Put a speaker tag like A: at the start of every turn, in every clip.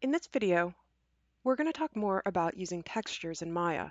A: In this video, we're going to talk more about using textures in Maya.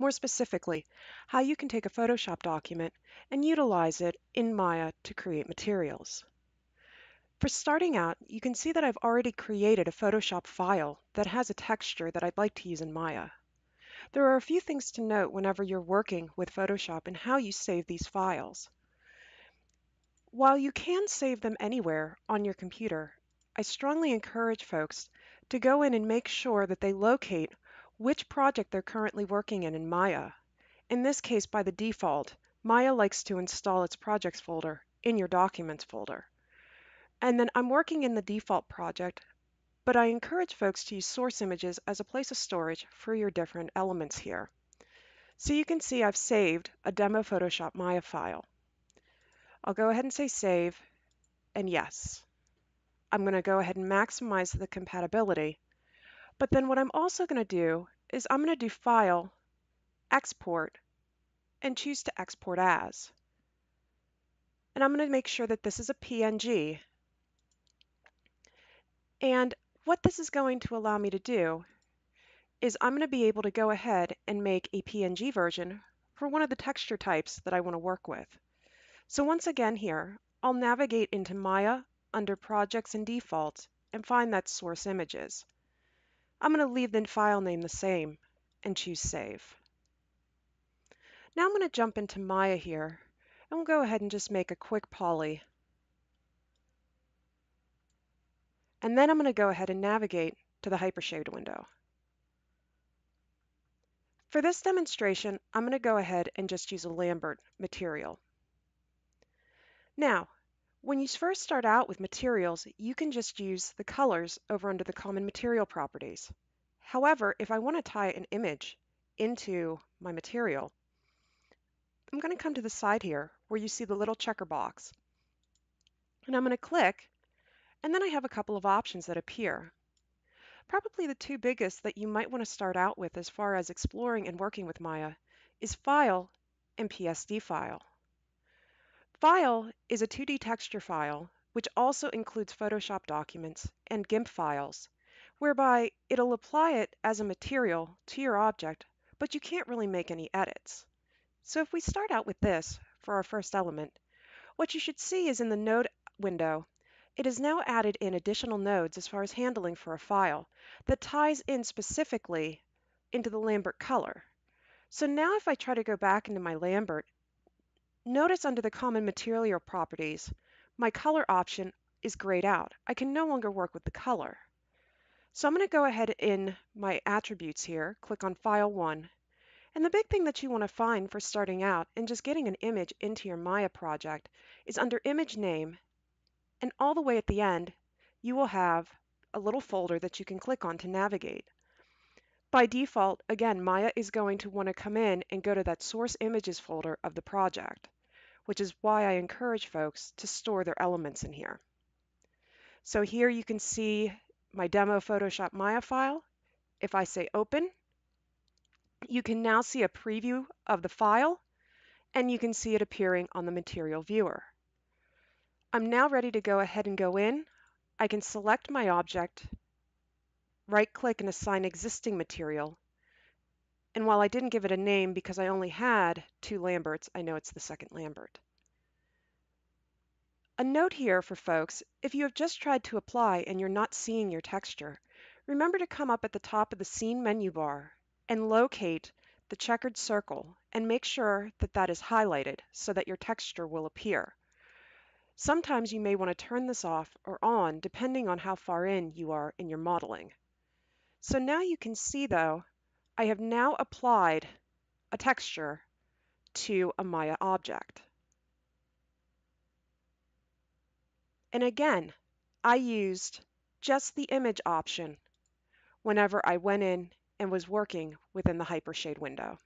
A: More specifically, how you can take a Photoshop document and utilize it in Maya to create materials. For starting out, you can see that I've already created a Photoshop file that has a texture that I'd like to use in Maya. There are a few things to note whenever you're working with Photoshop and how you save these files. While you can save them anywhere on your computer, I strongly encourage folks to go in and make sure that they locate which project they're currently working in in Maya. In this case, by the default, Maya likes to install its projects folder in your documents folder. And then I'm working in the default project, but I encourage folks to use source images as a place of storage for your different elements here. So you can see I've saved a demo Photoshop Maya file. I'll go ahead and say save, and yes. I'm going to go ahead and maximize the compatibility. But then what I'm also going to do is I'm going to do File, Export, and choose to export as. And I'm going to make sure that this is a PNG. And what this is going to allow me to do is I'm going to be able to go ahead and make a PNG version for one of the texture types that I want to work with. So once again here, I'll navigate into Maya under Projects and Defaults and find that Source Images. I'm going to leave the file name the same and choose Save. Now I'm going to jump into Maya here and we'll go ahead and just make a quick poly. And then I'm going to go ahead and navigate to the Hypershade window. For this demonstration, I'm going to go ahead and just use a Lambert material. Now, when you first start out with materials, you can just use the colors over under the common material properties. However, if I want to tie an image into my material, I'm going to come to the side here where you see the little checker box. And I'm going to click, and then I have a couple of options that appear. Probably the two biggest that you might want to start out with as far as exploring and working with Maya is File and PSD File. File is a 2D texture file, which also includes Photoshop documents and GIMP files, whereby it'll apply it as a material to your object, but you can't really make any edits. So if we start out with this for our first element, what you should see is in the node window, it has now added in additional nodes as far as handling for a file that ties in specifically into the Lambert color. So now if I try to go back into my Lambert Notice under the common material properties, my color option is grayed out. I can no longer work with the color. So I'm going to go ahead in my attributes here, click on File 1. And the big thing that you want to find for starting out and just getting an image into your Maya project is under Image Name, and all the way at the end, you will have a little folder that you can click on to navigate. By default, again, Maya is going to want to come in and go to that Source Images folder of the project which is why I encourage folks to store their elements in here. So here you can see my demo Photoshop Maya file. If I say open, you can now see a preview of the file and you can see it appearing on the material viewer. I'm now ready to go ahead and go in. I can select my object, right click and assign existing material. And while I didn't give it a name because I only had two Lamberts, I know it's the second Lambert. A note here for folks, if you have just tried to apply and you're not seeing your texture, remember to come up at the top of the Scene menu bar and locate the checkered circle and make sure that that is highlighted so that your texture will appear. Sometimes you may want to turn this off or on depending on how far in you are in your modeling. So now you can see though, I have now applied a texture to a Maya object. And again, I used just the image option whenever I went in and was working within the Hypershade window.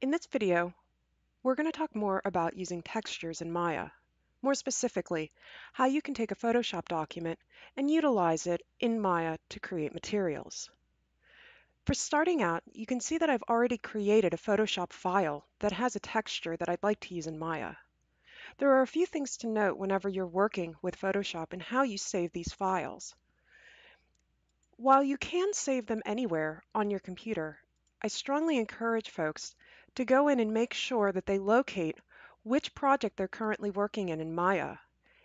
A: In this video, we're going to talk more about using textures in Maya. More specifically, how you can take a Photoshop document and utilize it in Maya to create materials. For starting out, you can see that I've already created a Photoshop file that has a texture that I'd like to use in Maya. There are a few things to note whenever you're working with Photoshop and how you save these files. While you can save them anywhere on your computer, I strongly encourage folks to go in and make sure that they locate which project they're currently working in in Maya.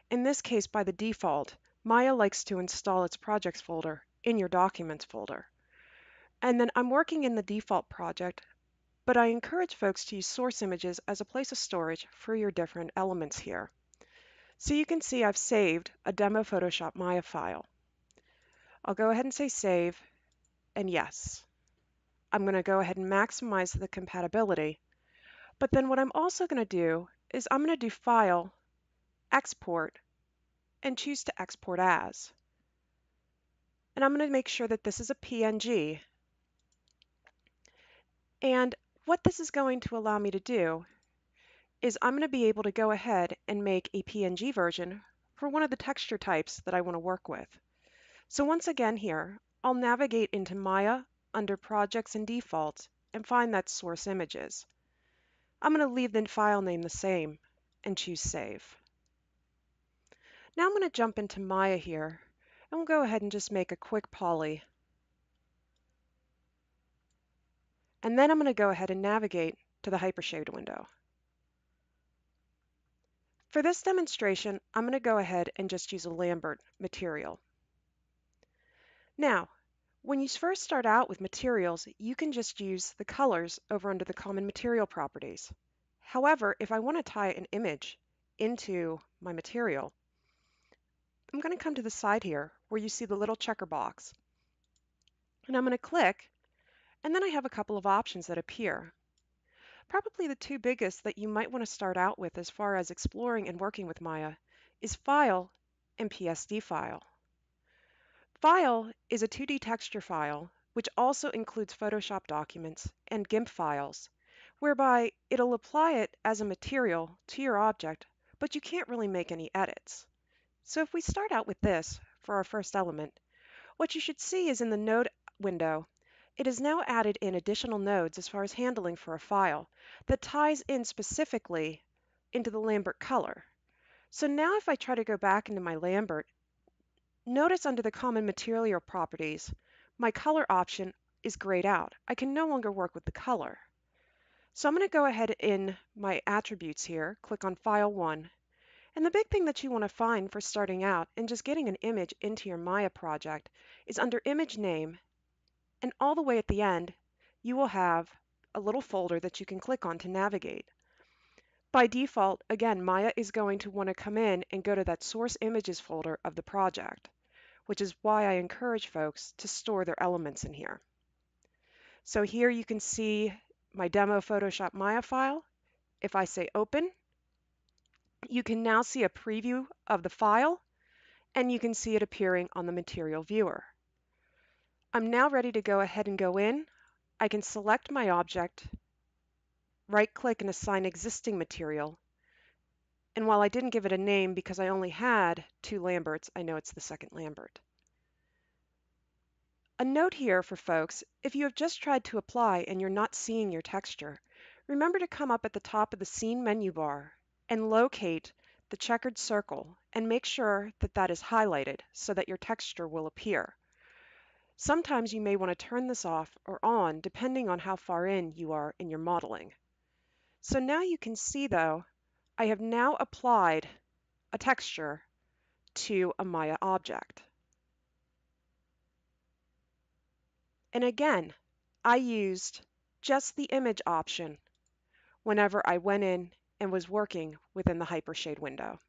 A: In this case, by the default, Maya likes to install its projects folder in your documents folder. And then I'm working in the default project, but I encourage folks to use source images as a place of storage for your different elements here. So you can see I've saved a demo Photoshop Maya file. I'll go ahead and say save, and yes. I'm going to go ahead and maximize the compatibility. But then what I'm also going to do is I'm going to do File, Export, and choose to export as. And I'm going to make sure that this is a PNG. And what this is going to allow me to do is I'm going to be able to go ahead and make a PNG version for one of the texture types that I want to work with. So once again here, I'll navigate into Maya under Projects and Defaults and find that Source Images. I'm going to leave the file name the same and choose Save. Now I'm going to jump into Maya here and we'll go ahead and just make a quick poly. And then I'm going to go ahead and navigate to the Hypershade window. For this demonstration, I'm going to go ahead and just use a Lambert material. Now, when you first start out with materials, you can just use the colors over under the common material properties. However, if I want to tie an image into my material, I'm going to come to the side here where you see the little checker box. And I'm going to click, and then I have a couple of options that appear. Probably the two biggest that you might want to start out with as far as exploring and working with Maya is File and PSD File. File is a 2D texture file, which also includes Photoshop documents and GIMP files, whereby it'll apply it as a material to your object, but you can't really make any edits. So if we start out with this for our first element, what you should see is in the node window, it has now added in additional nodes as far as handling for a file that ties in specifically into the Lambert color. So now if I try to go back into my Lambert Notice under the common material properties, my color option is grayed out. I can no longer work with the color. So I'm going to go ahead in my attributes here, click on File 1. And the big thing that you want to find for starting out and just getting an image into your Maya project is under Image Name, and all the way at the end, you will have a little folder that you can click on to navigate. By default, again, Maya is going to want to come in and go to that source images folder of the project, which is why I encourage folks to store their elements in here. So here you can see my demo Photoshop Maya file. If I say open, you can now see a preview of the file and you can see it appearing on the material viewer. I'm now ready to go ahead and go in. I can select my object right-click and assign existing material. And while I didn't give it a name because I only had two Lamberts, I know it's the second Lambert. A note here for folks, if you have just tried to apply and you're not seeing your texture, remember to come up at the top of the Scene menu bar and locate the checkered circle and make sure that that is highlighted so that your texture will appear. Sometimes you may want to turn this off or on depending on how far in you are in your modeling. So now you can see though, I have now applied a texture to a Maya object. And again, I used just the image option whenever I went in and was working within the Hypershade window.